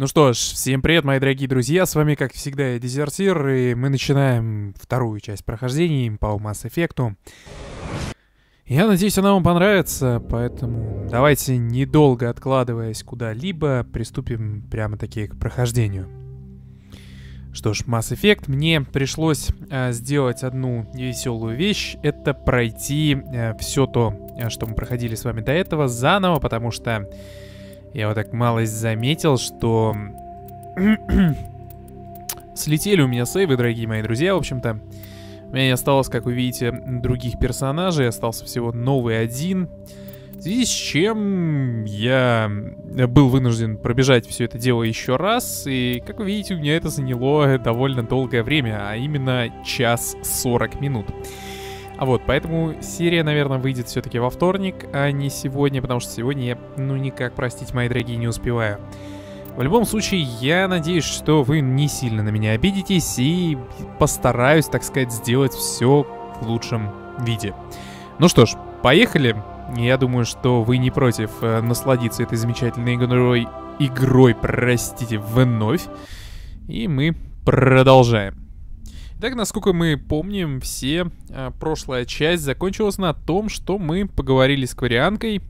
Ну что ж, всем привет, мои дорогие друзья, с вами, как всегда, я Дезертир, и мы начинаем вторую часть прохождения по Mass Effect. Я надеюсь, она вам понравится, поэтому давайте, недолго откладываясь куда-либо, приступим прямо-таки к прохождению. Что ж, Mass Effect, мне пришлось э, сделать одну невеселую вещь, это пройти э, все то, э, что мы проходили с вами до этого, заново, потому что я вот так малость заметил, что слетели у меня сейвы, дорогие мои друзья, в общем-то. У меня не осталось, как вы видите, других персонажей, остался всего новый один. В связи с чем я был вынужден пробежать все это дело еще раз, и, как вы видите, у меня это заняло довольно долгое время, а именно час 40 минут. А вот, поэтому серия, наверное, выйдет все-таки во вторник, а не сегодня, потому что сегодня я, ну, никак, простите, мои дорогие, не успеваю. В любом случае, я надеюсь, что вы не сильно на меня обидитесь и постараюсь, так сказать, сделать все в лучшем виде. Ну что ж, поехали. Я думаю, что вы не против э, насладиться этой замечательной игрой, игрой, простите, вновь. И мы продолжаем. Так, насколько мы помним, все э, прошлая часть закончилась на том, что мы поговорили с кварианкой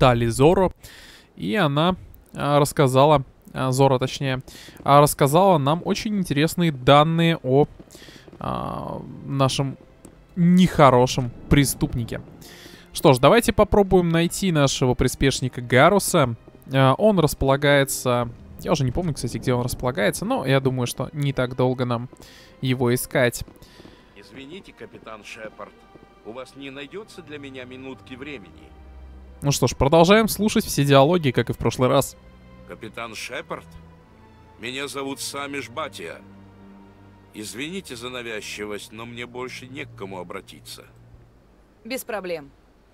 Тали Зоро, и она э, рассказала, э, Зора точнее, э, рассказала нам очень интересные данные о э, нашем нехорошем преступнике. Что ж, давайте попробуем найти нашего приспешника Гаруса. Э, он располагается... Я уже не помню, кстати, где он располагается, но я думаю, что не так долго нам его искать. Извините, капитан Шепард, у вас не найдется для меня минутки времени? Ну что ж, продолжаем слушать все диалоги, как и в прошлый раз. Капитан Шепард? Меня зовут Самиш Батия. Извините за навязчивость, но мне больше не к кому обратиться. Без проблем.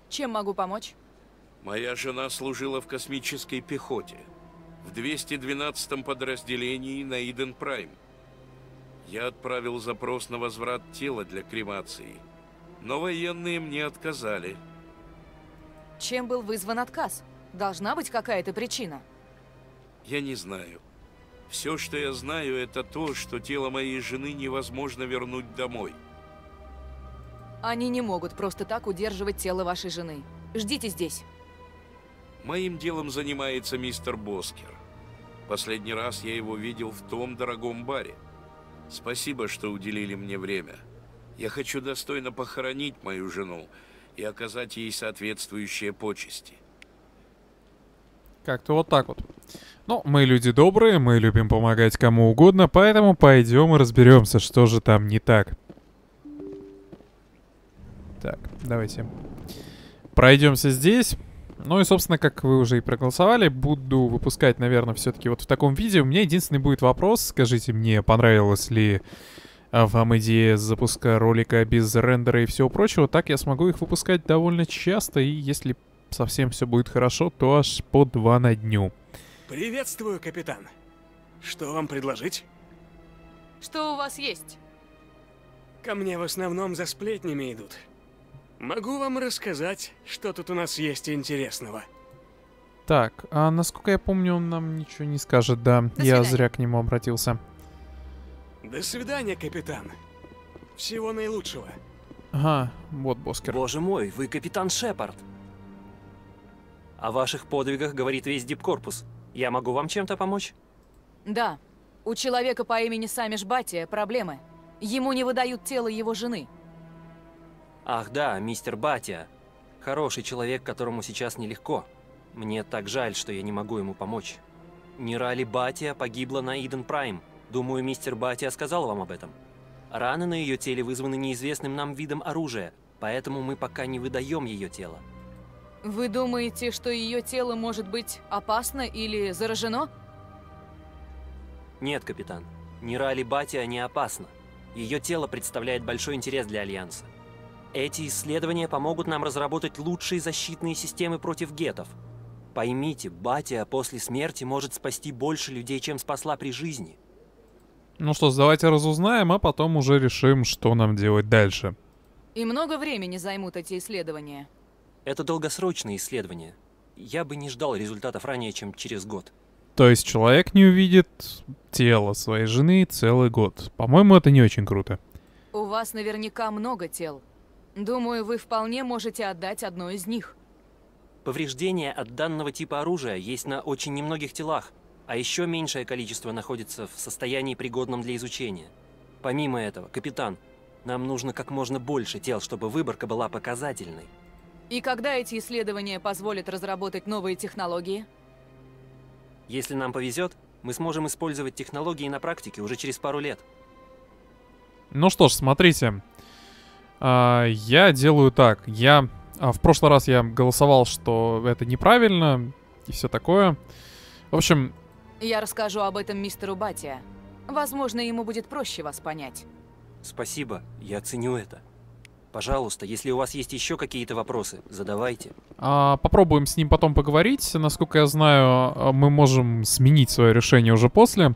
Чем могу помочь? Моя жена служила в космической пехоте. В 212-м подразделении на Иден Прайм. Я отправил запрос на возврат тела для кремации, но военные мне отказали. Чем был вызван отказ? Должна быть какая-то причина. Я не знаю. Все, что я знаю, это то, что тело моей жены невозможно вернуть домой. Они не могут просто так удерживать тело вашей жены. Ждите здесь. Моим делом занимается мистер Боскер. Последний раз я его видел в том дорогом баре. Спасибо, что уделили мне время. Я хочу достойно похоронить мою жену и оказать ей соответствующие почести. Как-то вот так вот. Ну, мы люди добрые, мы любим помогать кому угодно, поэтому пойдем и разберемся, что же там не так. Так, давайте пройдемся здесь. Ну и, собственно, как вы уже и проголосовали, буду выпускать, наверное, все-таки вот в таком виде. У меня единственный будет вопрос. Скажите мне, понравилась ли а, вам идея запуска ролика без рендера и всего прочего? Так я смогу их выпускать довольно часто, и если совсем все будет хорошо, то аж по два на дню. Приветствую, капитан. Что вам предложить? Что у вас есть? Ко мне в основном за сплетнями идут. Могу вам рассказать, что тут у нас есть интересного. Так, а насколько я помню, он нам ничего не скажет, да. До я свидания. зря к нему обратился. До свидания, капитан. Всего наилучшего. Ага, вот Боскер. Боже мой, вы капитан Шепард. О ваших подвигах говорит весь Дипкорпус. Я могу вам чем-то помочь? Да. У человека по имени Самиш Батия проблемы. Ему не выдают тело его жены. Ах да, мистер Батия. Хороший человек, которому сейчас нелегко. Мне так жаль, что я не могу ему помочь. Нирали Батия погибла на Иден Прайм. Думаю, мистер Батия сказал вам об этом. Раны на ее теле вызваны неизвестным нам видом оружия, поэтому мы пока не выдаем ее тело. Вы думаете, что ее тело может быть опасно или заражено? Нет, капитан. Нирали Батия не опасна. Ее тело представляет большой интерес для Альянса. Эти исследования помогут нам разработать лучшие защитные системы против гетов. Поймите, Батия после смерти может спасти больше людей, чем спасла при жизни. Ну что ж, давайте разузнаем, а потом уже решим, что нам делать дальше. И много времени займут эти исследования. Это долгосрочные исследования. Я бы не ждал результатов ранее, чем через год. То есть человек не увидит тело своей жены целый год. По-моему, это не очень круто. У вас наверняка много тел. Думаю, вы вполне можете отдать одно из них. Повреждения от данного типа оружия есть на очень немногих телах, а еще меньшее количество находится в состоянии пригодном для изучения. Помимо этого, капитан, нам нужно как можно больше тел, чтобы выборка была показательной. И когда эти исследования позволят разработать новые технологии? Если нам повезет, мы сможем использовать технологии на практике уже через пару лет. Ну что ж, смотрите. А, я делаю так. Я... а, в прошлый раз я голосовал, что это неправильно и все такое. В общем, Я расскажу об этом мистеру Батия. Возможно, ему будет проще вас понять. Спасибо, я ценю это. Пожалуйста, если у вас есть еще какие-то вопросы, задавайте. а, попробуем с ним потом поговорить. Насколько я знаю, а, мы можем сменить свое решение уже после.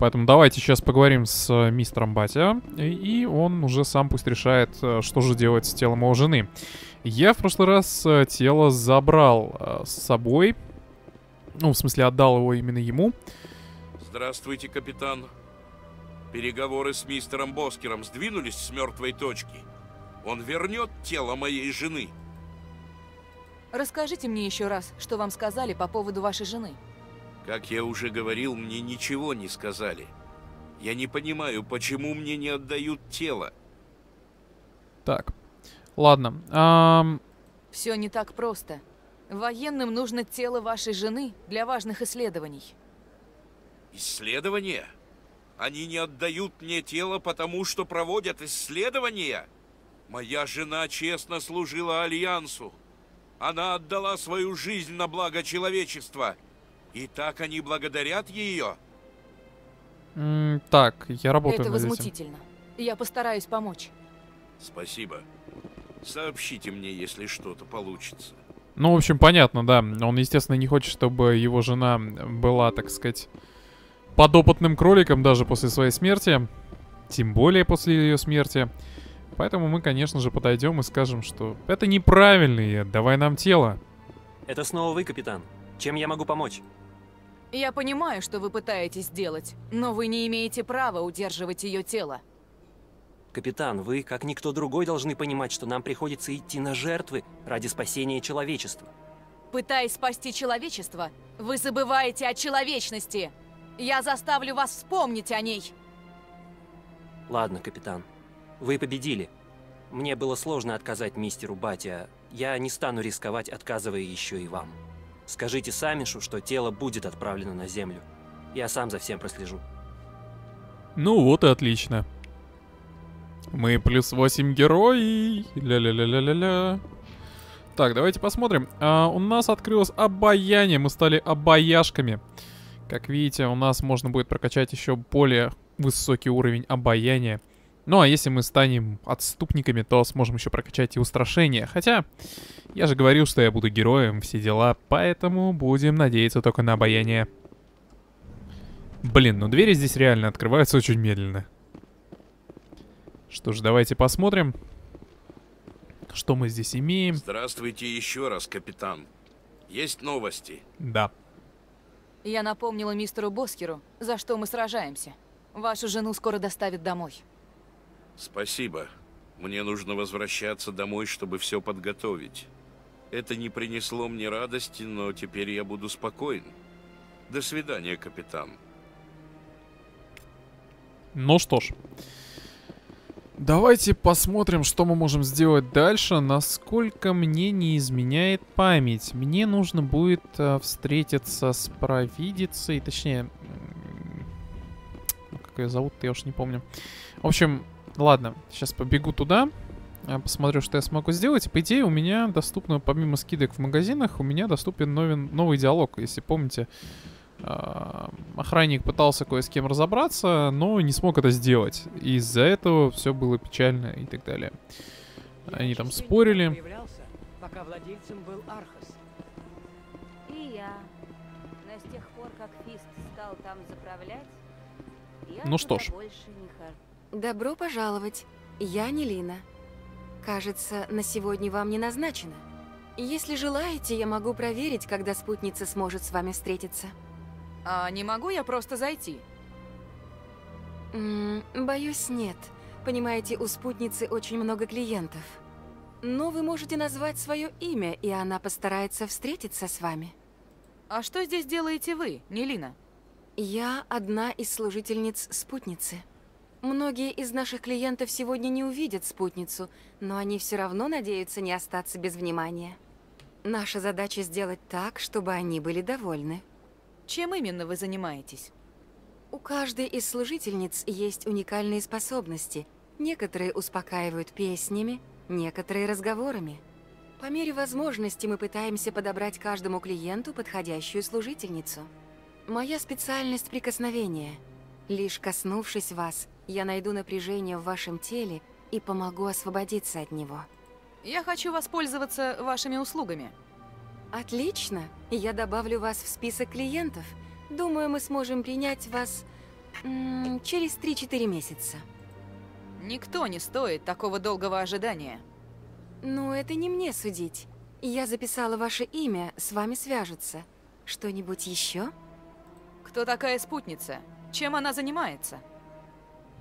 Поэтому давайте сейчас поговорим с э, мистером Батя. И он уже сам пусть решает, э, что же делать с телом его жены. Я в прошлый раз э, тело забрал с собой. Ну, в смысле, отдал его именно ему. Здравствуйте, капитан. Переговоры с мистером Боскером сдвинулись с мертвой точки. Он вернет тело моей жены. Расскажите мне еще раз, что вам сказали по поводу вашей жены. Как я уже говорил, мне ничего не сказали. Я не понимаю, почему мне не отдают тело. Так, ладно. ам, Все не так просто. Военным нужно тело вашей жены для важных исследований. Исследования? Они не отдают мне тело, потому что проводят исследования? Моя жена честно служила Альянсу. Она отдала свою жизнь на благо человечества. И так они благодарят ее? м, так, я работаю Это над этим. возмутительно. Я постараюсь помочь. Спасибо. Сообщите мне, если что-то получится. Ну, в общем, понятно, да. Он, естественно, не хочет, чтобы его жена была, так сказать, подопытным кроликом даже после своей смерти. Тем более после ее смерти. Поэтому мы, конечно же, подойдем и скажем, что это неправильно, и отдавай нам тело. Это снова вы, капитан. Чем я могу помочь? Я понимаю, что вы пытаетесь сделать, но вы не имеете права удерживать ее тело. Капитан, вы, как никто другой, должны понимать, что нам приходится идти на жертвы ради спасения человечества. Пытаясь спасти человечество, вы забываете о человечности. Я заставлю вас вспомнить о ней. Ладно, капитан. Вы победили. Мне было сложно отказать мистеру Батя. Я не стану рисковать, отказывая еще и вам. Скажите Самишу, что тело будет отправлено на Землю. Я сам за всем прослежу. Ну вот и отлично. Мы плюс 8 герои. Ля-ля-ля-ля-ля-ля. Так, давайте посмотрим. А, у нас открылось обаяние. Мы стали обаяшками. Как видите, у нас можно будет прокачать еще более высокий уровень обаяния. Ну а если мы станем отступниками, то сможем еще прокачать и устрашение. Хотя, я же говорил, что я буду героем, все дела, поэтому будем надеяться только на обаяние. Блин, ну двери здесь реально открываются очень медленно. Что ж, давайте посмотрим, что мы здесь имеем. Здравствуйте еще раз, капитан. Есть новости? Да. Я напомнила мистеру Боскеру, за что мы сражаемся. Вашу жену скоро доставят домой. Спасибо. Мне нужно возвращаться домой, чтобы все подготовить. Это не принесло мне радости, но теперь я буду спокоен. До свидания, капитан. Ну что ж. Давайте посмотрим, что мы можем сделать дальше. Насколько мне не изменяет память. Мне нужно будет э, встретиться с провидицей. Точнее, м, как ее зовут-то, я уж не помню. В общем, ладно, сейчас побегу туда. Посмотрю, что я смогу сделать. По идее, у меня доступно, помимо скидок в магазинах, у меня доступен новин- новый диалог. Если помните, а, охранник пытался кое с кем разобраться, но не смог это сделать. Из-за этого все было печально и так далее. Они там спорили. Пока владельцем был Архас. И я. Но с тех пор, как Фист стал там заправлять, я Ну что ж. больше. Добро пожаловать. Я Нелина. Кажется, на сегодня вам не назначено. Если желаете, я могу проверить, когда спутница сможет с вами встретиться. А не могу я просто зайти? М, боюсь, нет. Понимаете, у спутницы очень много клиентов. Но вы можете назвать свое имя, и она постарается встретиться с вами. А что здесь делаете вы, Нелина? Я одна из служительниц спутницы. Многие из наших клиентов сегодня не увидят спутницу, но они все равно надеются не остаться без внимания. Наша задача сделать так, чтобы они были довольны. Чем именно вы занимаетесь? У каждой из служительниц есть уникальные способности. Некоторые успокаивают песнями, некоторые разговорами. По мере возможности мы пытаемся подобрать каждому клиенту подходящую служительницу. Моя специальность – прикосновение. Лишь коснувшись вас, я найду напряжение в вашем теле и помогу освободиться от него. Я хочу воспользоваться вашими услугами. Отлично! Я добавлю вас в список клиентов. Думаю, мы сможем принять вас через 3-4 месяца. Никто не стоит такого долгого ожидания. Ну, это не мне судить. Я записала ваше имя, с вами свяжутся. Что-нибудь еще? Кто такая спутница? Чем она занимается?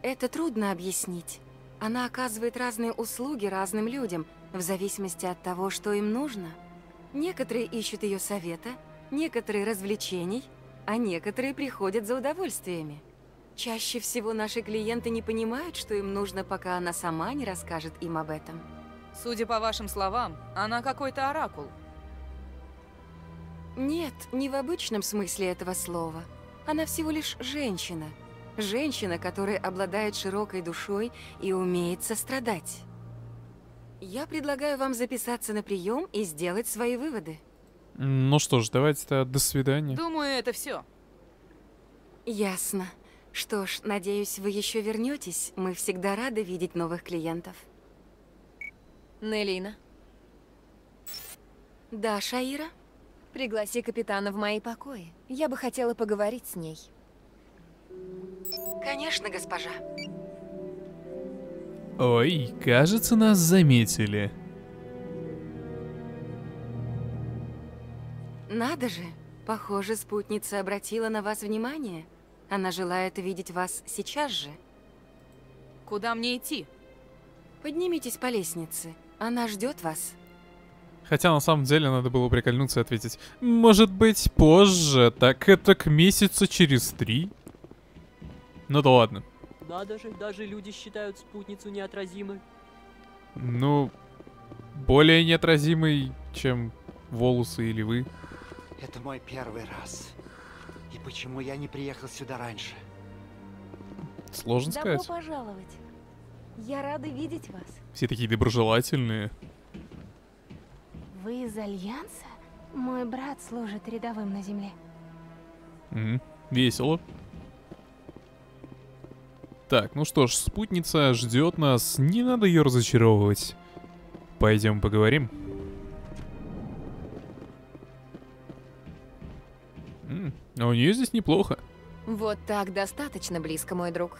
Это трудно объяснить. Она оказывает разные услуги разным людям, в зависимости от того, что им нужно. Некоторые ищут ее совета, некоторые развлечений, а некоторые приходят за удовольствиями. Чаще всего наши клиенты не понимают, что им нужно, пока она сама не расскажет им об этом. Судя по вашим словам, она какой-то оракул. Нет, не в обычном смысле этого слова. Она всего лишь женщина. Женщина, которая обладает широкой душой и умеет сострадать. Я предлагаю вам записаться на прием и сделать свои выводы. Ну что ж, давайте-то до свидания. Думаю, это все. Ясно. Что ж, надеюсь, вы еще вернетесь. Мы всегда рады видеть новых клиентов. Нелина, Да, Шаира? Пригласи капитана в мои покои. Я бы хотела поговорить с ней. Конечно, госпожа. Ой, кажется, нас заметили. Надо же. Похоже, спутница обратила на вас внимание. Она желает видеть вас сейчас же. Куда мне идти? Поднимитесь по лестнице. Она ждет вас. Хотя на самом деле надо было прикольнуться и ответить, может быть, позже, так это к месяца через три. Ну да ладно. Надо же, даже люди считают спутницу неотразимой. Ну, более неотразимый, чем волосы или вы. Это мой первый раз. И почему я не приехал сюда раньше? Сложно Добро сказать. пожаловать. Я рада видеть вас. Все такие доброжелательные. Из Альянса? Мой брат служит рядовым на земле. Мгм, Весело. Так, ну что ж, спутница ждет нас, не надо ее разочаровывать. Пойдем поговорим. М, а у нее здесь неплохо. Вот так достаточно близко, мой друг.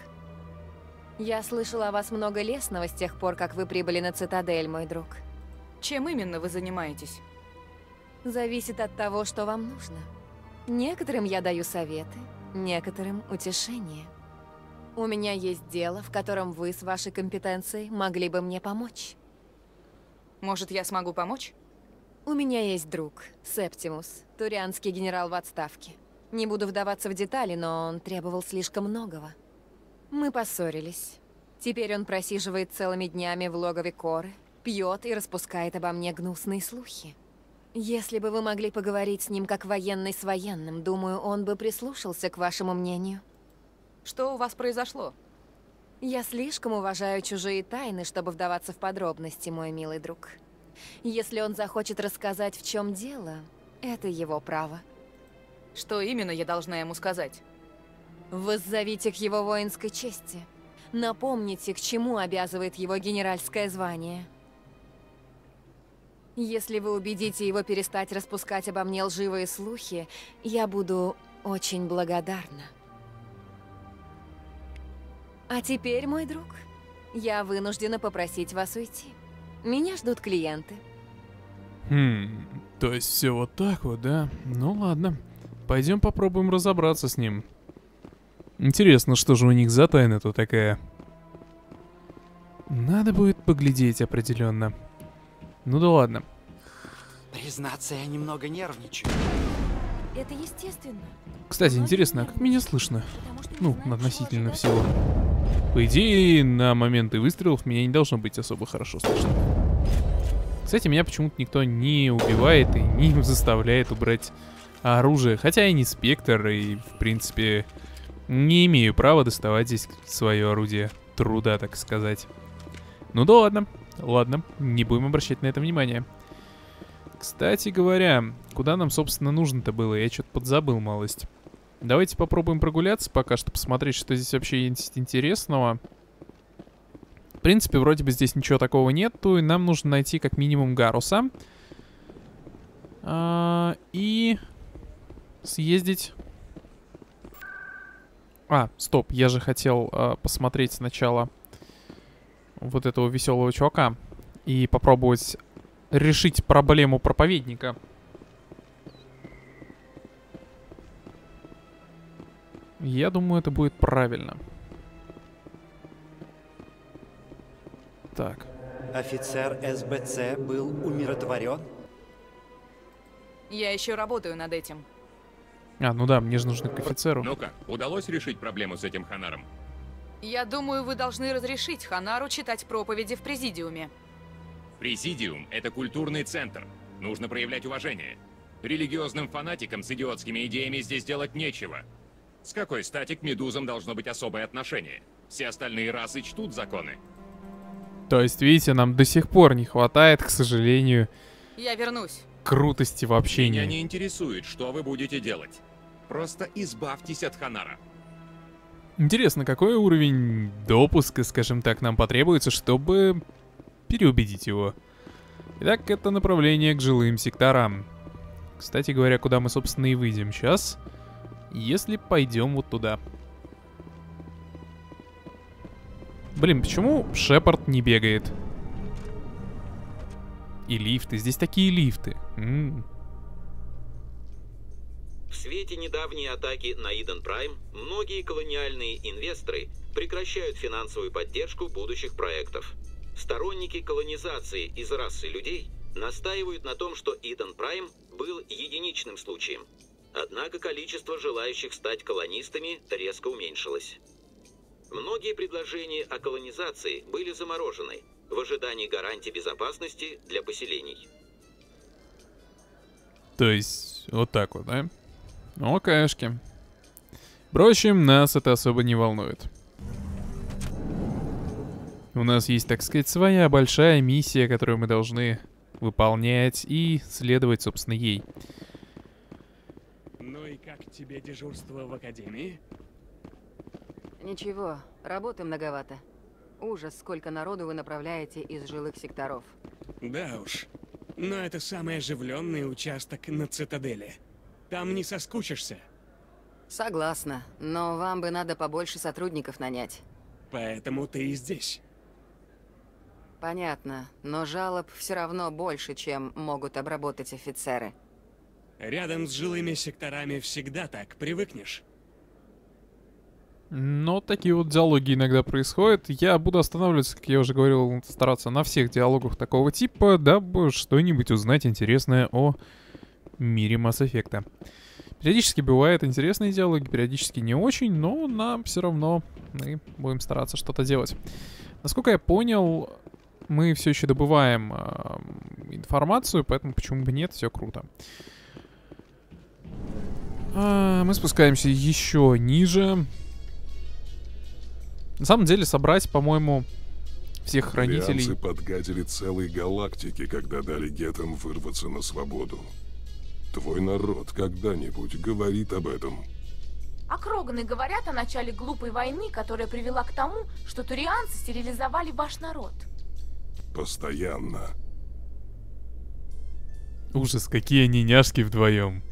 Я слышала о вас много лесного с тех пор, как вы прибыли на цитадель, мой друг. Чем именно вы занимаетесь? Зависит от того, что вам нужно. Некоторым я даю советы, некоторым — утешение. У меня есть дело, в котором вы с вашей компетенцией могли бы мне помочь. Может, я смогу помочь? У меня есть друг, Септимус, турианский генерал в отставке. Не буду вдаваться в детали, но он требовал слишком многого. Мы поссорились. Теперь он просиживает целыми днями в логове Коры, пьет и распускает обо мне гнусные слухи. Если бы вы могли поговорить с ним как военный с военным, думаю, он бы прислушался к вашему мнению. Что у вас произошло? Я слишком уважаю чужие тайны, чтобы вдаваться в подробности, мой милый друг. Если он захочет рассказать, в чем дело, это его право. Что именно я должна ему сказать? Воззовите к его воинской чести. Напомните, к чему обязывает его генеральское звание. Если вы убедите его перестать распускать обо мне лживые слухи, я буду очень благодарна. А теперь, мой друг, я вынуждена попросить вас уйти. Меня ждут клиенты. Хм, то есть все вот так вот, да? Ну ладно. Пойдем попробуем разобраться с ним. Интересно, что же у них за тайна-то такая? Надо будет поглядеть определенно. Ну да ладно. Признаться, я немного нервничаю. Это естественно. Кстати, интересно, а как меня слышно? Ну, относительно всего. По идее, на моменты выстрелов меня не должно быть особо хорошо слышно. Кстати, меня почему-то никто не убивает и не заставляет убрать оружие. Хотя я не спектр и, в принципе, не имею права доставать здесь свое орудие труда, так сказать. Ну да ладно, ладно, не будем обращать на это внимание. Кстати говоря, куда нам, собственно, нужно-то было? Я что-то подзабыл малость. Давайте попробуем прогуляться пока что, посмотреть, что здесь вообще есть интересного. В принципе, вроде бы здесь ничего такого нету, и нам нужно найти как минимум Гаруса. А, и съездить... А, стоп, я же хотел а, посмотреть сначала вот этого веселого чувака и попробовать решить проблему проповедника. Я думаю, это будет правильно. Так. Офицер СБЦ был умиротворен? Я еще работаю над этим. А, ну да, мне же нужно к офицеру. Ну-ка, удалось решить проблему с этим Ханаром? Я думаю, вы должны разрешить Ханару читать проповеди в Президиуме. Президиум — это культурный центр. Нужно проявлять уважение. Религиозным фанатикам с идиотскими идеями здесь делать нечего. С какой стати к медузам должно быть особое отношение? Все остальные расы чтут законы. То есть, видите, нам до сих пор не хватает, к сожалению, Я вернусь. крутости в общении. Меня не интересует, что вы будете делать. Просто избавьтесь от Ханара. Интересно, какой уровень допуска, скажем так, нам потребуется, чтобы переубедить его? Итак, это направление к жилым секторам. Кстати говоря, куда мы, собственно, и выйдем сейчас, если пойдем вот туда. Блин, почему Шепард не бегает? И лифты, здесь такие лифты. М. В свете недавней атаки на Иден Прайм, многие колониальные инвесторы прекращают финансовую поддержку будущих проектов. Сторонники колонизации из расы людей настаивают на том, что Иден Прайм был единичным случаем. Однако количество желающих стать колонистами резко уменьшилось. Многие предложения о колонизации были заморожены в ожидании гарантий безопасности для поселений. То есть, вот так вот, да? Окейшки. Впрочем, нас это особо не волнует. У нас есть, так сказать, своя большая миссия, которую мы должны выполнять и следовать, собственно, ей. Ну и как тебе дежурство в Академии? Ничего, работы многовато. Ужас, сколько народу вы направляете из жилых секторов. Да уж. Но это самый оживленный участок на Цитадели. Там не соскучишься. Согласна, но вам бы надо побольше сотрудников нанять. Поэтому ты и здесь. Понятно, но жалоб все равно больше, чем могут обработать офицеры. Рядом с жилыми секторами всегда так, привыкнешь. Но такие вот диалоги иногда происходят. Я буду останавливаться, как я уже говорил, стараться на всех диалогах такого типа, дабы что-нибудь узнать интересное о мире Mass Effect. Периодически бывают интересные диалоги, периодически не очень, но нам все равно мы будем стараться что-то делать. Насколько я понял, мы все еще добываем э, информацию, поэтому почему бы нет, все круто. А, мы спускаемся еще ниже. На самом деле собрать, по-моему, всех хранителей... Рианцы подгадили целой галактики, когда дали гетам вырваться на свободу. Твой народ когда-нибудь говорит об этом. А Кроганы говорят о начале глупой войны, которая привела к тому, что турианцы стерилизовали ваш народ. Постоянно. Ужас, какие они няшки вдвоем.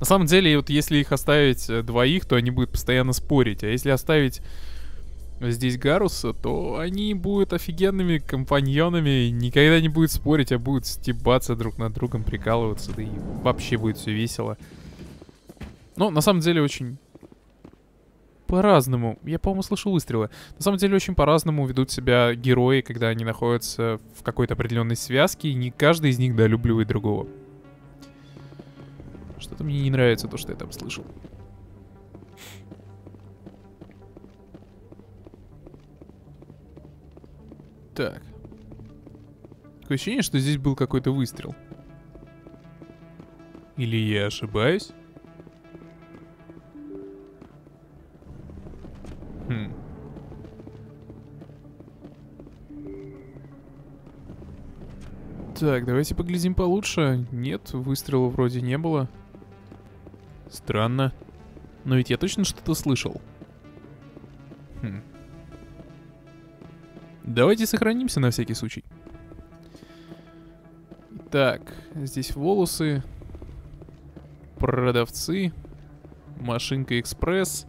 На самом деле, вот если их оставить э, двоих, то они будут постоянно спорить. А если оставить здесь Гаруса, то они будут офигенными компаньонами, никогда не будут спорить, а будут стебаться друг над другом, прикалываться, да и вообще будет все весело. Ну, на самом деле, очень по-разному. Я, по-моему, слышал выстрелы. На самом деле, очень по-разному ведут себя герои, когда они находятся в какой-то определенной связке, и не каждый из них долюбливает другого. Что-то мне не нравится то, что я там слышал. Так. Такое ощущение, что здесь был какой-то выстрел. Или я ошибаюсь? Хм. Так, давайте поглядим получше. Нет, выстрела вроде не было. Странно. Но ведь я точно что-то слышал. Давайте сохранимся на всякий случай. Так, здесь волосы. Продавцы. Машинка экспресс.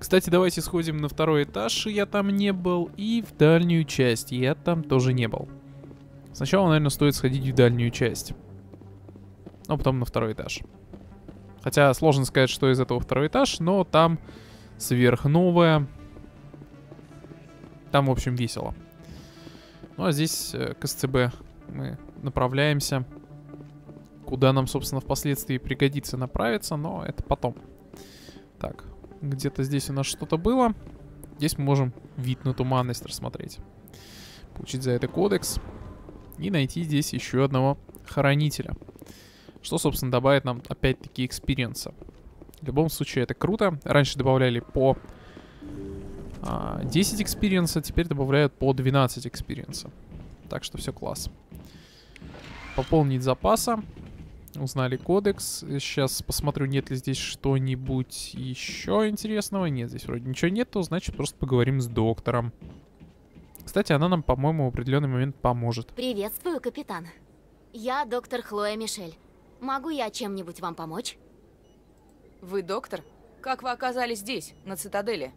Кстати, давайте сходим на второй этаж, я там не был, и в дальнюю часть, я там тоже не был. Сначала, наверное, стоит сходить в дальнюю часть. А потом на второй этаж. Хотя сложно сказать, что из этого второй этаж, но там сверхновая. Там, в общем, весело. Ну а здесь э, к СЦБ мы направляемся. Куда нам, собственно, впоследствии пригодится направиться, но это потом. Так, где-то здесь у нас что-то было. Здесь мы можем вид на туманность рассмотреть. Получить за это кодекс. И найти здесь еще одного хранителя. Что, собственно, добавит нам опять-таки experience а. В любом случае, это круто. Раньше добавляли по 10 experience а, теперь добавляют по 12 experience а. Так что все класс. Пополнить запасы. Узнали кодекс. Сейчас посмотрю, нет ли здесь что-нибудь еще интересного. Нет, здесь вроде ничего нету, значит просто поговорим с доктором. Кстати, она нам, по-моему, в определенный момент поможет. Приветствую, капитан. Я доктор Хлоя Мишель. Могу я чем-нибудь вам помочь? Вы доктор? Как вы оказались здесь, на цитадели?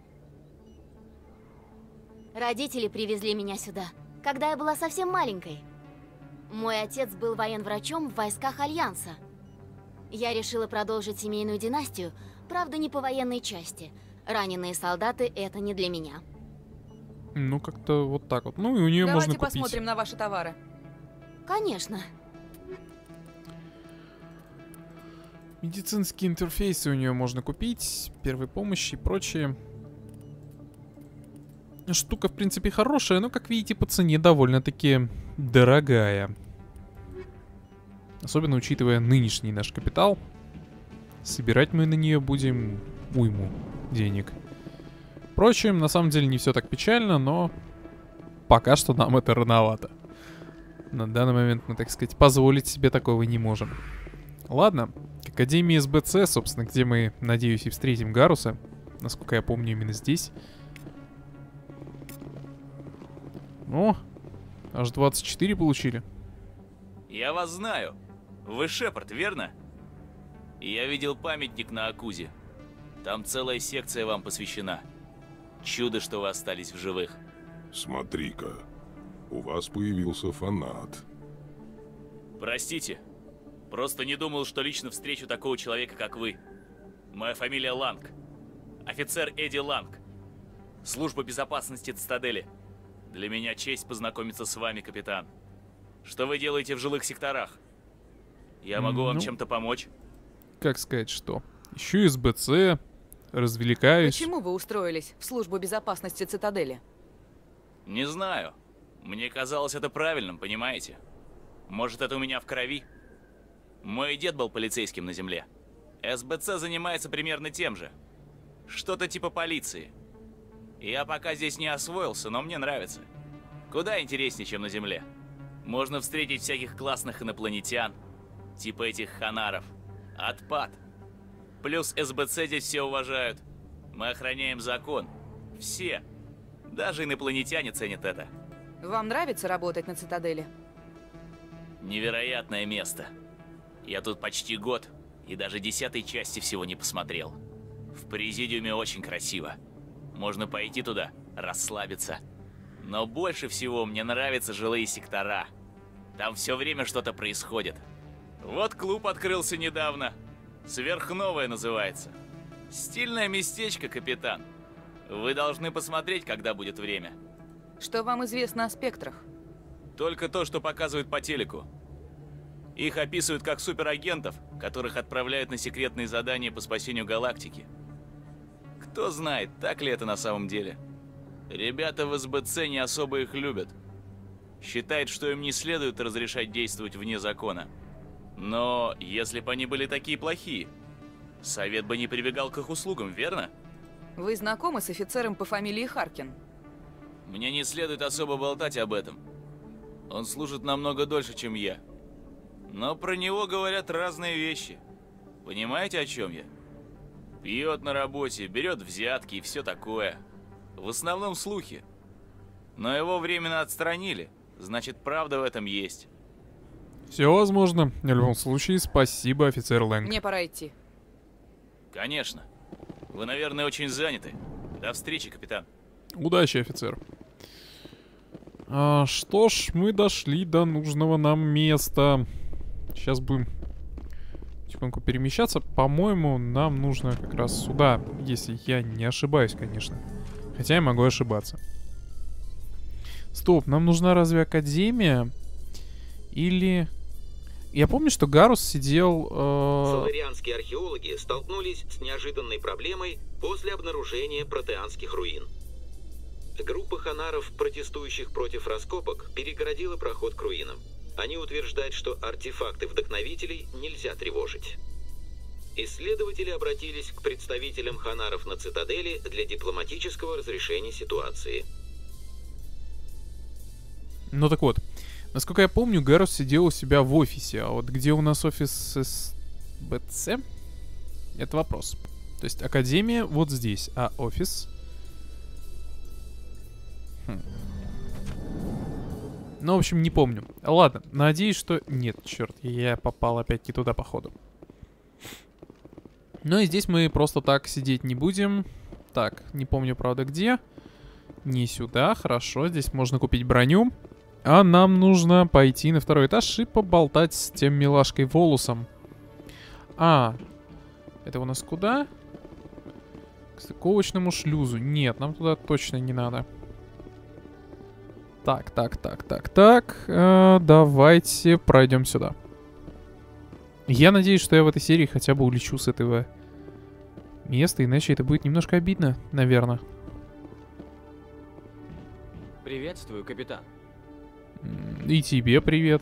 Родители привезли меня сюда, когда я была совсем маленькой. Мой отец был военврачом в войсках Альянса. Я решила продолжить семейную династию, правда не по военной части. Раненые солдаты — это не для меня. Ну, как-то вот так вот. Ну, и у нее Давайте можно купить. посмотрим на ваши товары. Конечно. Медицинские интерфейсы у нее можно купить, первой помощи и прочее. Штука, в принципе, хорошая, но, как видите, по цене довольно-таки дорогая. Особенно учитывая нынешний наш капитал. Собирать мы на нее будем уйму денег. Впрочем, на самом деле не все так печально, но пока что нам это рановато. На данный момент мы, так сказать, позволить себе такого не можем. Ладно, к Академии СБЦ, собственно, где мы, надеюсь, и встретим Гаруса. Насколько я помню, именно здесь. О, аж 24 получили. Я вас знаю. Вы Шепард, верно? Я видел памятник на Акузе. Там целая секция вам посвящена. Чудо, что вы остались в живых. Смотри-ка, у вас появился фанат. Простите, просто не думал, что лично встречу такого человека, как вы. Моя фамилия Ланг. Офицер Эдди Ланг. Служба безопасности Цитадели. Для меня честь познакомиться с вами, капитан. Что вы делаете в жилых секторах? Я могу вам Ну. чем-то помочь? Как сказать, что? Ищу СБЦ, развлекаюсь. Почему вы устроились в службу безопасности цитадели? Не знаю. Мне казалось это правильным, понимаете? Может, это у меня в крови? Мой дед был полицейским на земле. СБЦ занимается примерно тем же. Что-то типа полиции. Я пока здесь не освоился, но мне нравится. Куда интереснее, чем на земле. Можно встретить всяких классных инопланетян, типа этих ханаров. Отпад. Плюс СБЦ здесь все уважают. Мы охраняем закон. Все. Даже инопланетяне ценят это. Вам нравится работать на цитадели? Невероятное место. Я тут почти год и даже десятой части всего не посмотрел. В Президиуме очень красиво. Можно пойти туда, расслабиться. Но больше всего мне нравятся жилые сектора. Там все время что-то происходит. Вот клуб открылся недавно. Сверхновая называется. Стильное местечко, капитан. Вы должны посмотреть, когда будет время. Что вам известно о спектрах? Только то, что показывают по телеку. Их описывают как суперагентов, которых отправляют на секретные задания по спасению галактики. Кто знает, так ли это на самом деле. Ребята в СБЦ не особо их любят. Считают, что им не следует разрешать действовать вне закона. Но если бы они были такие плохие, совет бы не прибегал к их услугам, верно? Вы знакомы с офицером по фамилии Харкин? Мне не следует особо болтать об этом. Он служит намного дольше, чем я. Но про него говорят разные вещи. Понимаете, о чем я? Пьет на работе, берет взятки и все такое. В основном слухи. Но его временно отстранили. Значит, правда в этом есть. Все возможно. В любом случае, спасибо, офицер Лэнг. Мне пора идти. Конечно. Вы, наверное, очень заняты. До встречи, капитан. Удачи, офицер. А, что ж, мы дошли до нужного нам места. Сейчас будем потихоньку перемещаться. По-моему, нам нужно как раз сюда, если я не ошибаюсь, конечно. Хотя я могу ошибаться. Стоп, нам нужна разве Академия? Или... Я помню, что Гарус сидел... Э... Соларианские археологи столкнулись с неожиданной проблемой после обнаружения протеанских руин. Группа ханаров, протестующих против раскопок, перегородила проход к руинам. Они утверждают, что артефакты вдохновителей нельзя тревожить. Исследователи обратились к представителям ханаров на цитадели для дипломатического разрешения ситуации. Ну так вот, насколько я помню, Гарус сидел у себя в офисе, а вот где у нас офис СБЦ? Это вопрос. То есть Академия вот здесь, а офис... Хм. Ну, в общем, не помню. Ладно, надеюсь, что... Нет, черт, я попал опять не туда, походу. Ну и здесь мы просто так сидеть не будем. Так, не помню, правда, где. Не сюда, хорошо, здесь можно купить броню. А нам нужно пойти на второй этаж и поболтать с тем милашкой волосом. А, это у нас куда? К стыковочному шлюзу. Нет, нам туда точно не надо. Так, так, так, так, так. Э, давайте пройдем сюда. Я надеюсь, что я в этой серии хотя бы улечу с этого места, иначе это будет немножко обидно, наверное. Приветствую, капитан. И тебе привет.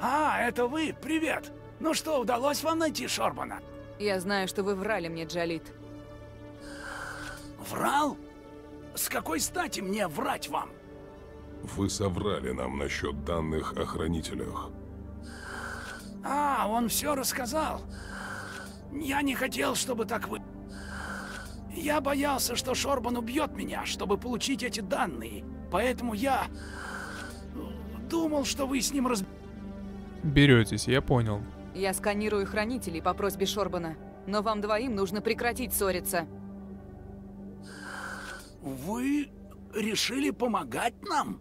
А, это вы, привет. Ну что, удалось вам найти Шорбана? Я знаю, что вы врали мне, Джалит. Врал? С какой стати мне врать вам? Вы соврали нам насчет данных о хранителях. А, он все рассказал. Я не хотел, чтобы так вы... Я боялся, что Шорбан убьет меня, чтобы получить эти данные. Поэтому я... Думал, что вы с ним раз... Беретесь, я понял. Я сканирую хранителей по просьбе Шорбана. Но вам двоим нужно прекратить ссориться. Вы решили помогать нам?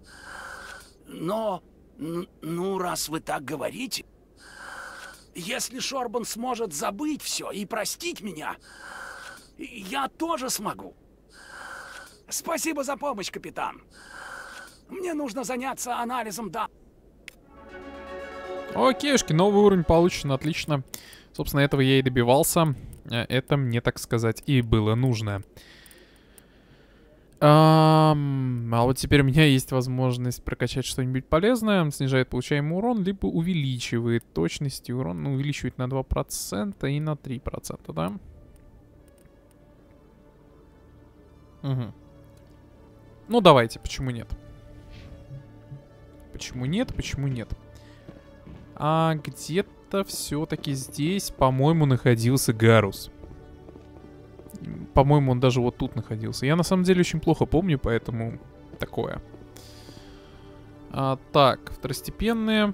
Но... Ну, раз вы так говорите... Если Шорбан сможет забыть все и простить меня, я тоже смогу. Спасибо за помощь, капитан. Мне нужно заняться анализом да. Окейшки, новый уровень получен, отлично. Собственно, этого я и добивался. Э, это мне, так сказать, и было нужно. А, а вот теперь у меня есть возможность прокачать что-нибудь полезное. Снижает получаемый урон, либо увеличивает точность и урон. Ну, увеличивает на 2% и на 3%, да? Угу. Ну, давайте, почему нет? Почему нет, почему нет? А где-то все-таки здесь, по-моему, находился Гарус. По-моему, он даже вот тут находился. Я на самом деле очень плохо помню, поэтому такое. А, так, второстепенные.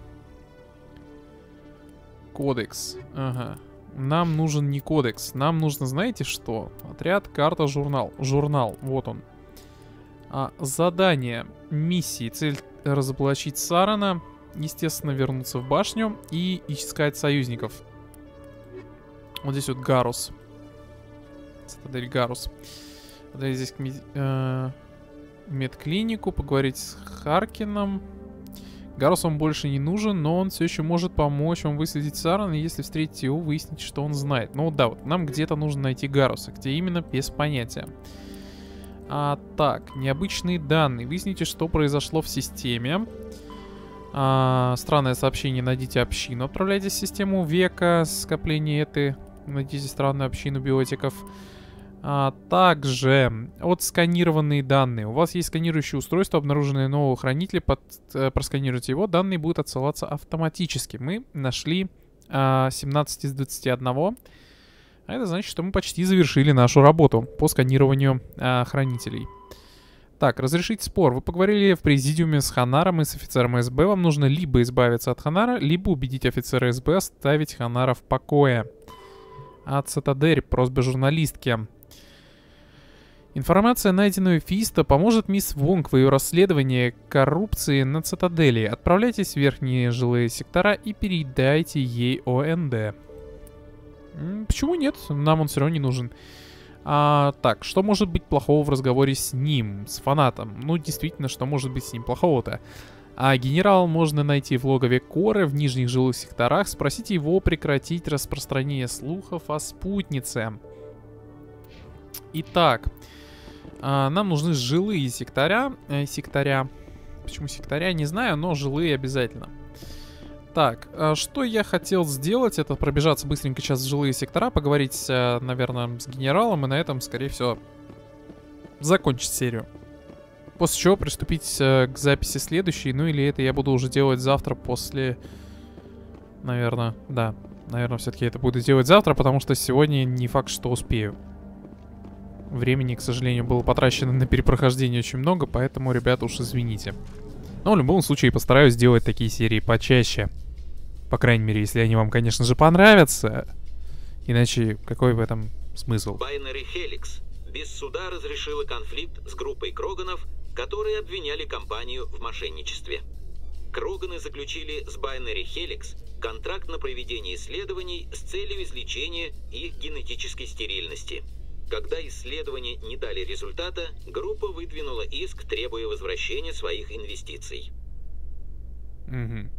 Кодекс. Ага. Нам нужен не кодекс. Нам нужно, знаете что? Отряд, карта, журнал. Журнал, вот он. А, задание, миссии. Цель разоблачить Сарана. Естественно, вернуться в башню и искать союзников. Вот здесь вот Гарус. Цитадель Гарус. Отдали здесь к мед- э, медклинику, поговорить с Харкином. Гарус вам больше не нужен, но он все еще может помочь вам выследить Сарана, если встретите его, выяснить, что он знает. Ну да, вот нам где-то нужно найти Гаруса, где именно, без понятия. А, так, необычные данные. Выясните, что произошло в системе. А, странное сообщение, найдите общину. Отправляйте в систему века, скопление этой. Найдите странную общину биотиков. А также отсканированные данные. У вас есть сканирующее устройство, обнаруженное нового хранителя. Под, э, просканируйте его, данные будут отсылаться автоматически. Мы нашли а, 17 из 21. А это значит, что мы почти завершили нашу работу по сканированию а, хранителей. Так, разрешить спор. Вы поговорили в президиуме с Ханаром и с офицером СБ. Вам нужно либо избавиться от Ханара, либо убедить офицера СБ оставить Ханара в покое. От Цитадель, просьба журналистки. Информация, найденная у Фиста, поможет мисс Вонг в ее расследовании коррупции на Цитадели. Отправляйтесь в верхние жилые сектора и передайте ей ОНД. Почему нет? Нам он все равно не нужен. А, так, что может быть плохого в разговоре с ним, с фанатом? Ну, действительно, что может быть с ним плохого-то? А генерал можно найти в логове Коры в нижних жилых секторах. Спросите его прекратить распространение слухов о спутнице. Итак, а, нам нужны жилые секторя. Э, секторя. Почему секторя, не знаю, но жилые обязательно. Так, а что я хотел сделать, это пробежаться быстренько сейчас в жилые сектора, поговорить, э, наверное, с генералом, и на этом, скорее всего, закончить серию. После чего приступить э, к записи следующей, ну или это я буду уже делать завтра после... Наверное, да. Наверное, все-таки это буду делать завтра, потому что сегодня не факт, что успею. Времени, к сожалению, было потрачено на перепрохождение очень много, поэтому, ребята, уж извините. Но в любом случае постараюсь сделать такие серии почаще. По крайней мере, если они вам, конечно же, понравятся. Иначе какой в этом смысл? Байнери Хеликс без суда разрешила конфликт с группой Кроганов, которые обвиняли компанию в мошенничестве. Кроганы заключили с Байнери Хеликс контракт на проведение исследований с целью излечения их генетической стерильности. Когда исследования не дали результата, группа выдвинула иск, требуя возвращения своих инвестиций. Мгм.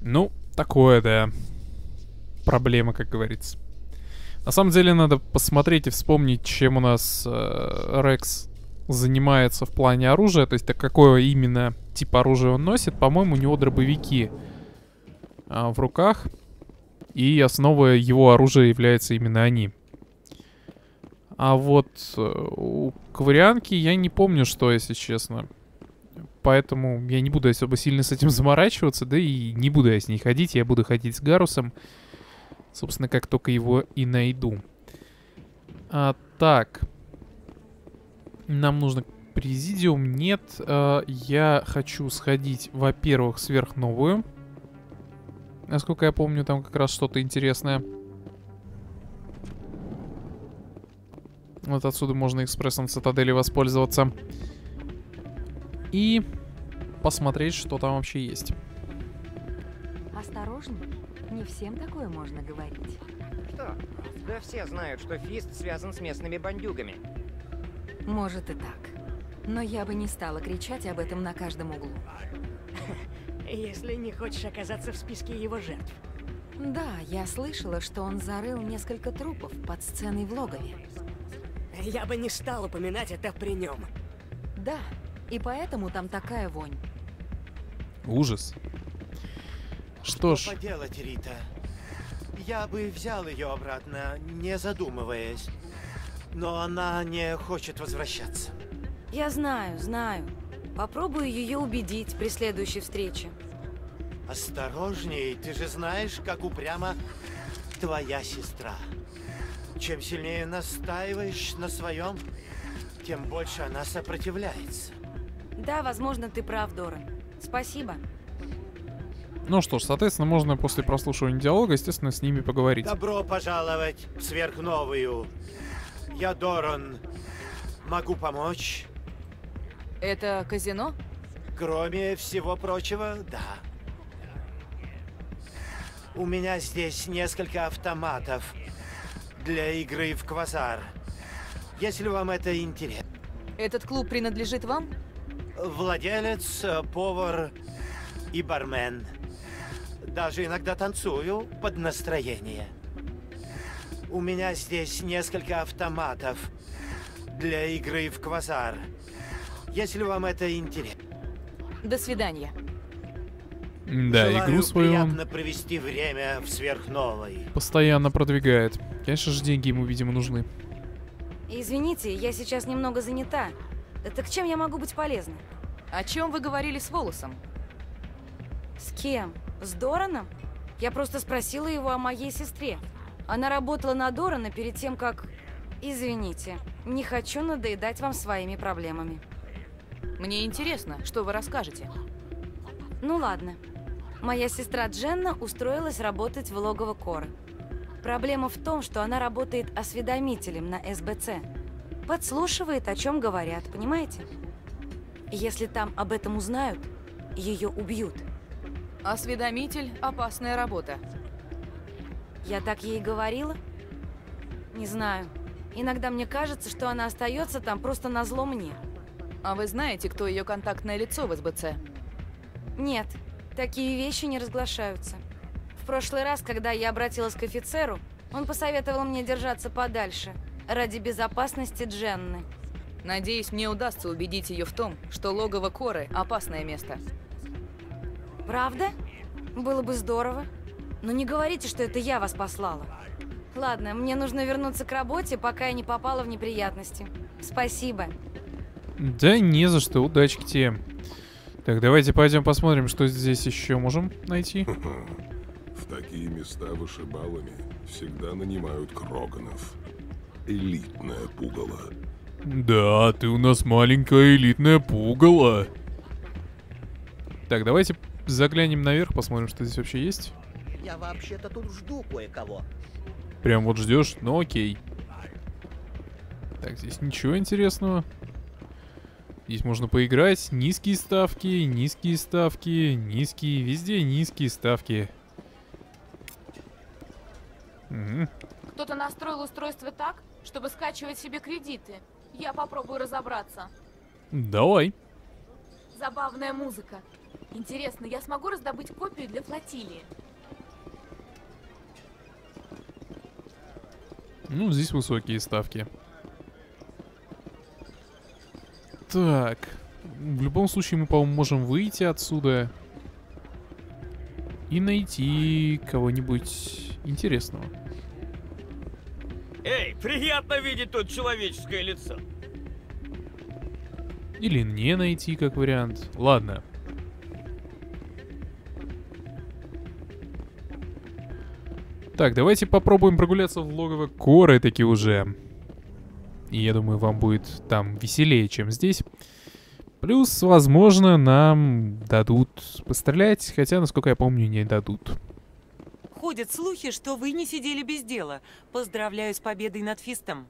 Ну, такое, да. Проблема, как говорится. На самом деле надо посмотреть и вспомнить, чем у нас э, Рекс занимается в плане оружия, то есть так какое именно тип оружия он носит. По-моему, у него дробовики а, в руках, и основой его оружия являются именно они. А вот э, у Ковырянки я не помню, что, если честно. Поэтому я не буду особо сильно с этим заморачиваться, да и не буду я с ней ходить, я буду ходить с Гарусом. Собственно, как только его и найду. А, так. Нам нужно президиум. Нет, а, я хочу сходить, во-первых, сверхновую. Насколько я помню, там как раз что-то интересное. Вот отсюда можно экспрессом цитадели воспользоваться. И посмотреть, что там вообще есть. Осторожно, не всем такое можно говорить. Что? Да все знают, что Фист связан с местными бандюгами. Может и так. Но я бы не стала кричать об этом на каждом углу. Если не хочешь оказаться в списке его жертв. Да, я слышала, что он зарыл несколько трупов под сценой в логове. Я бы не стал упоминать это при нем. Да, и поэтому там такая вонь. Ужас. Что ж, поделать, Рита? Я бы взял ее обратно, не задумываясь. Но она не хочет возвращаться. Я знаю, знаю. Попробую ее убедить при следующей встрече. Осторожней, ты же знаешь, как упряма твоя сестра. Чем сильнее настаиваешь на своем, тем больше она сопротивляется. Да, возможно, ты прав, Доран. Спасибо. ну что ж, соответственно, можно после прослушивания диалога, естественно, с ними поговорить. Добро пожаловать в сверхновую. Я Доран. Могу помочь? Это казино? Кроме всего прочего, да. У меня здесь несколько автоматов для игры в квазар. Если вам это интересно. Этот клуб принадлежит вам? Владелец, повар и бармен. Даже иногда танцую под настроение. У меня здесь несколько автоматов для игры в квазар. Если вам это интересно. До свидания. Да, Желаю игру свою он приятно провести время в сверхновой. постоянно продвигает. Конечно же, деньги ему, видимо, нужны. Извините, я сейчас немного занята. Так чем я могу быть полезна? О чем вы говорили с Волосом? С кем? С Дораном? Я просто спросила его о моей сестре. Она работала на Дорана перед тем, как... Извините, не хочу надоедать вам своими проблемами. Мне интересно, что вы расскажете. Ну ладно. Моя сестра Дженна устроилась работать в логово Коры. Проблема в том, что она работает осведомителем на СБЦ. Подслушивает, о чем говорят, понимаете? Если там об этом узнают, ее убьют. Осведомитель – опасная работа. Я так ей говорила? Не знаю. Иногда мне кажется, что она остается там просто на зло мне. А вы знаете, кто ее контактное лицо в СБЦ? Нет, такие вещи не разглашаются. В прошлый раз, когда я обратилась к офицеру, он посоветовал мне держаться подальше, ради безопасности Дженны. Надеюсь, мне удастся убедить ее в том, что логово Коры – опасное место. Правда? Было бы здорово. Но не говорите, что это я вас послала. Ладно, мне нужно вернуться к работе, пока я не попала в неприятности. Спасибо. Да не за что, удачи тебе. Так, давайте пойдем посмотрим, что здесь еще можем найти. В такие места вышибалами всегда нанимают кроганов. Элитное пугало. Да, ты у нас маленькая элитная пугало. Так, давайте заглянем наверх, посмотрим, что здесь вообще есть. Я вообще-то тут жду кое-кого. Прям вот ждешь? Ну окей. Так, здесь ничего интересного. Здесь можно поиграть. Низкие ставки, низкие ставки, низкие, везде низкие ставки. Угу. Кто-то настроил устройство так, чтобы скачивать себе кредиты. Я попробую разобраться. Давай. Забавная музыка. Интересно, я смогу раздобыть копию для флотилии? Ну, здесь высокие ставки. Так. В любом случае мы, по-моему, можем выйти отсюда. И найти кого-нибудь интересного. Эй, приятно видеть тут человеческое лицо. Или не найти, как вариант. Ладно. Так, давайте попробуем прогуляться в логово Коры таки уже. И я думаю, вам будет там веселее, чем здесь. Плюс, возможно, нам дадут пострелять, хотя, насколько я помню, не дадут. Ходят слухи, что вы не сидели без дела. Поздравляю с победой над Фистом.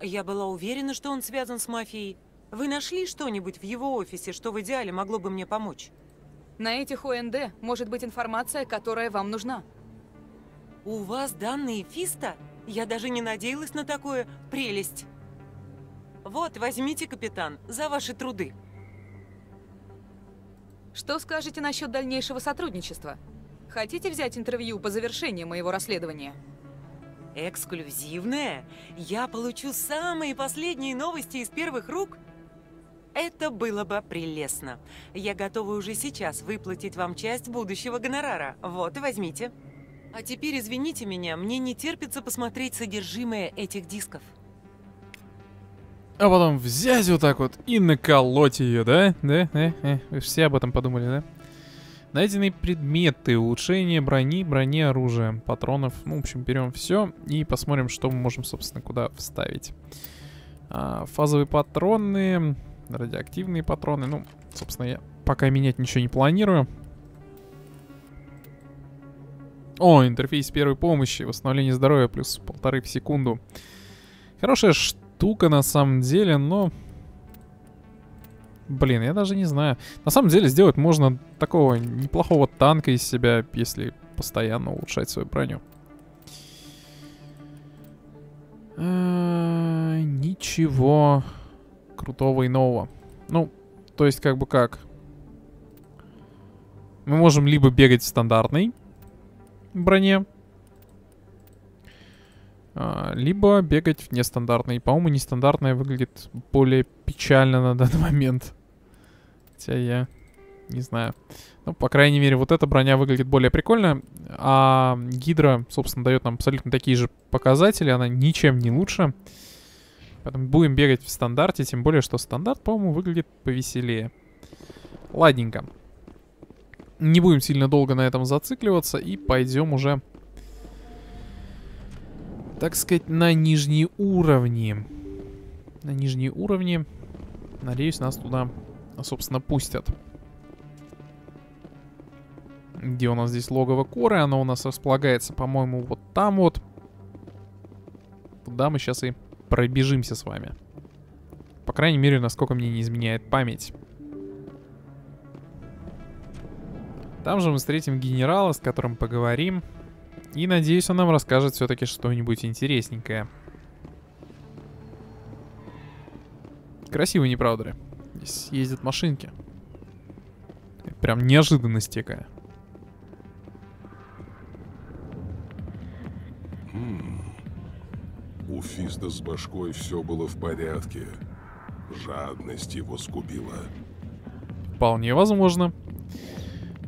Я была уверена, что он связан с мафией. Вы нашли что-нибудь в его офисе, что в идеале могло бы мне помочь? На этих ОНД может быть информация, которая вам нужна. У вас данные Фиста? Я даже не надеялась на такое. Прелесть. Вот, возьмите, капитан, за ваши труды. Что скажете насчет дальнейшего сотрудничества? Хотите взять интервью по завершении моего расследования? Эксклюзивное? Я получу самые последние новости из первых рук? Это было бы прелестно. Я готова уже сейчас выплатить вам часть будущего гонорара. Вот, возьмите. А теперь извините меня, мне не терпится посмотреть содержимое этих дисков. А потом взять вот так вот и наколоть ее, да? Да? Э, э, вы все об этом подумали, да? Найденные предметы, улучшение брони, брони, оружия, патронов. Ну, в общем, берем все и посмотрим, что мы можем, собственно, куда вставить. А, фазовые патроны, радиоактивные патроны. Ну, собственно, я пока менять ничего не планирую. О, интерфейс первой помощи, восстановление здоровья плюс полторы в секунду. Хорошая штука на самом деле, но... Блин, я даже не знаю. На самом деле сделать можно такого неплохого танка из себя, если постоянно улучшать свою броню. Э, Ничего крутого и нового. Ну, то есть как бы как. Мы можем либо бегать в стандартной броне, либо бегать в нестандартной. По-моему, нестандартная выглядит более печально на данный момент. Хотя я не знаю. Ну, по крайней мере, вот эта броня выглядит более прикольно. А Гидра, собственно, дает нам абсолютно такие же показатели. Она ничем не лучше. Поэтому будем бегать в стандарте. Тем более, что стандарт, по-моему, выглядит повеселее. Ладненько. Не будем сильно долго на этом зацикливаться. И пойдем уже, так сказать, на нижние уровни. На нижние уровни. Надеюсь, нас туда, собственно, пустят где у нас здесь логово коры. Оно у нас располагается, по-моему, вот там вот. Туда мы сейчас и пробежимся с вами. По крайней мере, насколько мне не изменяет память. Там же мы встретим генерала, с которым поговорим. И надеюсь, он нам расскажет все-таки что-нибудь интересненькое. Красиво, не правда ли? Здесь ездят машинки. Прям неожиданность такая. У Фиста с башкой все было в порядке. Жадность его сгубила. Вполне возможно.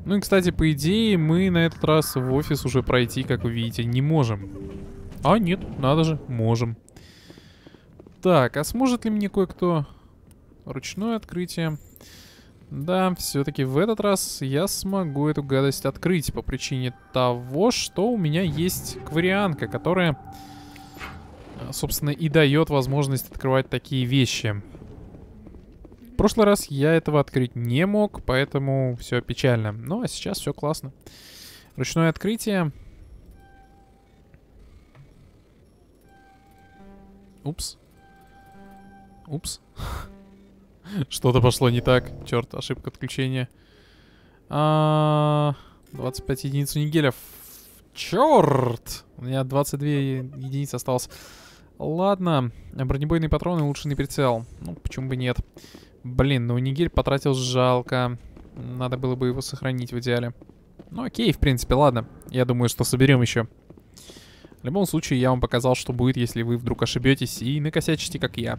Ну и, кстати, по идее, мы на этот раз в офис уже пройти, как вы видите, не можем. А, нет, надо же, можем. Так, а сможет ли мне кое-кто... Ручное открытие. Да, все-таки в этот раз я смогу эту гадость открыть по причине того, что у меня есть кварианка, которая собственно, и дает возможность открывать такие вещи. Прошлый раз я этого открыть не мог, поэтому все печально. Ну, а сейчас все классно. Ручное открытие. Упс. Упс. Что-то пошло не так. Черт, ошибка отключения. А, 25 единиц у Нигеля. Черт! У меня 22 единицы осталось. Ладно, бронебойные патроны, улучшенный прицел. Ну, почему бы нет. Блин, ну Нигель потратил жалко. Надо было бы его сохранить в идеале. Ну окей, в принципе, ладно. Я думаю, что соберем еще. В любом случае, я вам показал, что будет, если вы вдруг ошибетесь и накосячите, как я.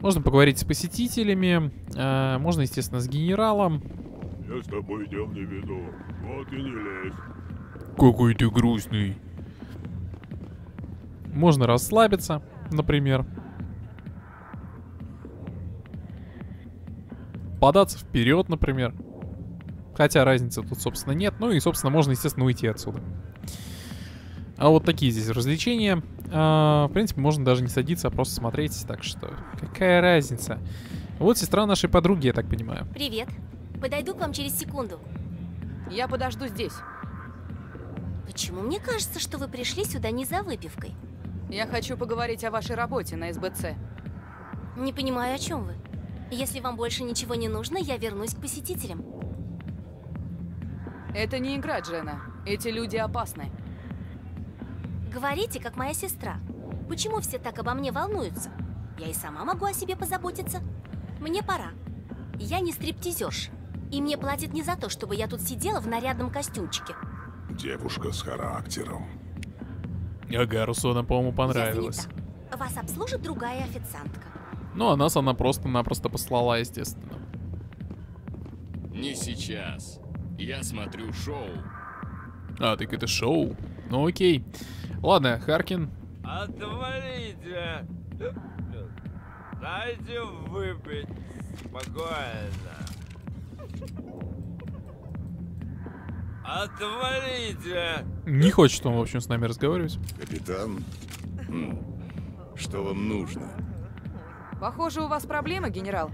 Можно поговорить с посетителями. Э, можно, естественно, с генералом. Я с тобой дел не веду. Вот и не лезь. Какой ты грустный. Можно расслабиться, например. Податься вперед, например. Хотя разницы тут, собственно, нет. Ну и, собственно, можно, естественно, уйти отсюда. А вот такие здесь развлечения. А, в принципе, можно даже не садиться, а просто смотреть. Так что, какая разница? Вот сестра нашей подруги, я так понимаю. Привет. Подойду к вам через секунду. Я подожду здесь. Почему мне кажется, что вы пришли сюда не за выпивкой? Я хочу поговорить о вашей работе на СБЦ. Не понимаю, о чем вы. Если вам больше ничего не нужно, я вернусь к посетителям. Это не игра, Джена. Эти люди опасны. Говорите, как моя сестра. Почему все так обо мне волнуются? Я и сама могу о себе позаботиться. Мне пора. Я не стриптизерша. И мне платят не за то, чтобы я тут сидела в нарядном костюмчике. Девушка с характером. Ага, Русона, по-моему, понравилось. Вас обслужит другая официантка. Ну, а нас она просто-напросто послала, естественно. Не сейчас. Я смотрю шоу. А, так это шоу? Ну окей. Ладно, Харкин. Отвалите! Дайте выпить спокойно. Отвалите! Не хочет он, в общем, с нами разговаривать. Капитан, что вам нужно? Похоже, у вас проблемы, генерал.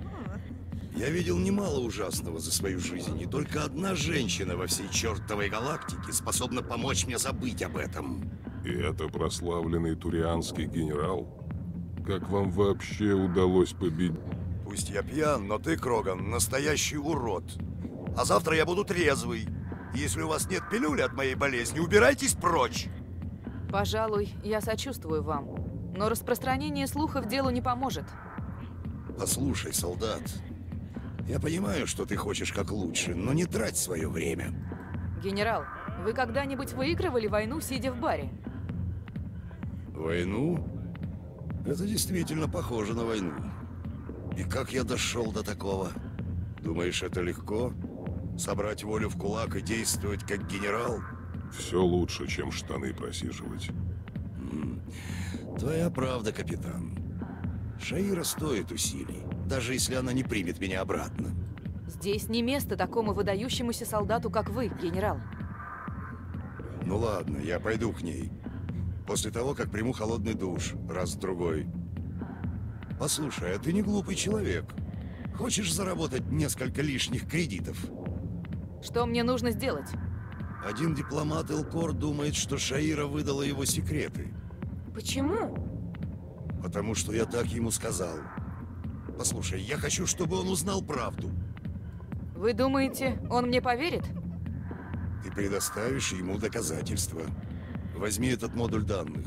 Я видел немало ужасного за свою жизнь, и только одна женщина во всей чертовой галактике способна помочь мне забыть об этом. И это прославленный турианский генерал? Как вам вообще удалось победить? Пусть я пьян, но ты, Кроган, настоящий урод. А завтра я буду трезвый. Если у вас нет пилюли от моей болезни, убирайтесь прочь. Пожалуй, я сочувствую вам. Но распространение слухов делу не поможет. Послушай, солдат, я понимаю, что ты хочешь как лучше, но не трать свое время. Генерал, вы когда-нибудь выигрывали войну, сидя в баре? Войну? Это действительно похоже на войну. И как я дошел до такого? Думаешь, это легко? Собрать волю в кулак и действовать как генерал? Все лучше, чем штаны просиживать. Твоя правда, капитан. Шаира стоит усилий, даже если она не примет меня обратно. Здесь не место такому выдающемуся солдату, как вы, генерал. Ну ладно, я пойду к ней. После того, как приму холодный душ, раз-другой. Послушай, а ты не глупый человек. Хочешь заработать несколько лишних кредитов? Что мне нужно сделать? Один дипломат Элкор думает, что Шаира выдала его секреты. Почему? Потому что я так ему сказал. Послушай, я хочу, чтобы он узнал правду. Вы думаете, он мне поверит? Ты предоставишь ему доказательства. Возьми этот модуль данных.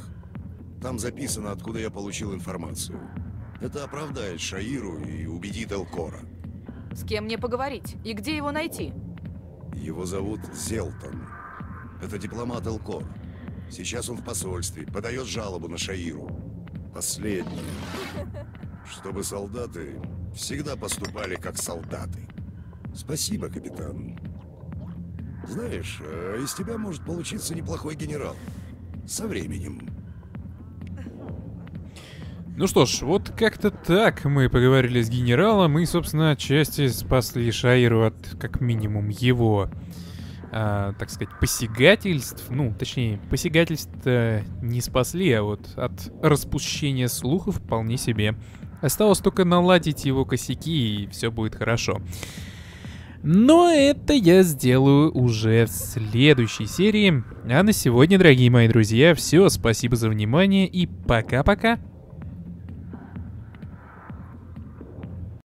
Там записано, откуда я получил информацию. Это оправдает Шаиру и убедит Элкора. С кем мне поговорить? И где его найти? Его зовут Зелтон. Это дипломат Элкор. Сейчас он в посольстве, подает жалобу на Шаиру. Последнее. Чтобы солдаты всегда поступали как солдаты. Спасибо, капитан. Знаешь, а из тебя может получиться неплохой генерал. Со временем. Ну что ж, вот как-то так мы поговорили с генералом и, собственно, отчасти спасли Шаиру от, как минимум, его, а, так сказать, посягательств. Ну, точнее, посягательств не спасли, а вот от распущения слухов вполне себе. Осталось только наладить его косяки, и все будет хорошо. Но это я сделаю уже в следующей серии. А на сегодня, дорогие мои друзья, все. Спасибо за внимание и пока-пока.